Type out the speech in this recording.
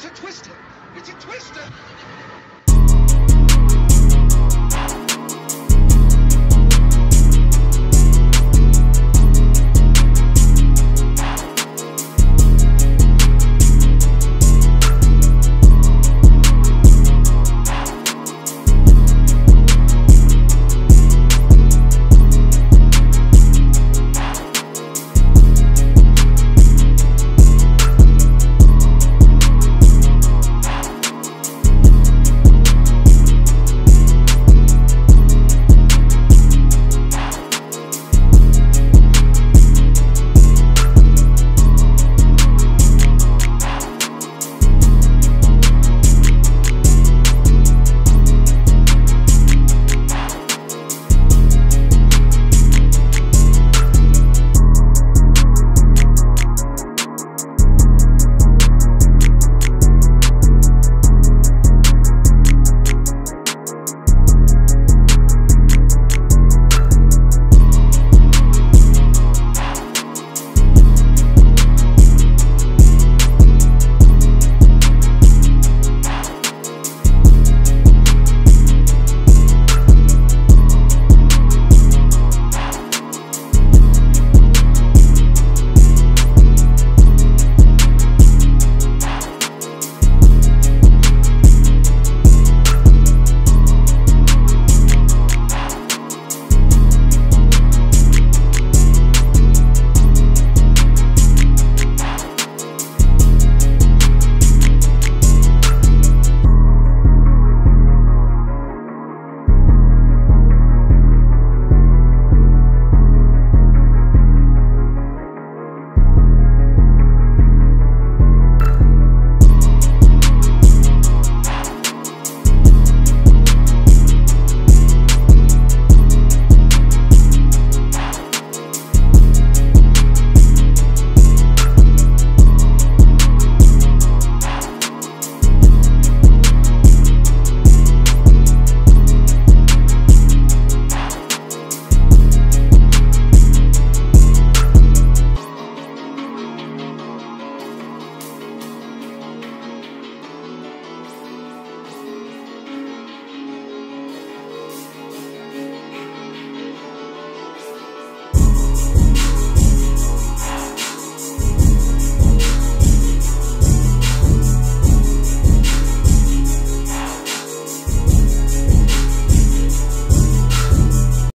It's a twister! It's a twister!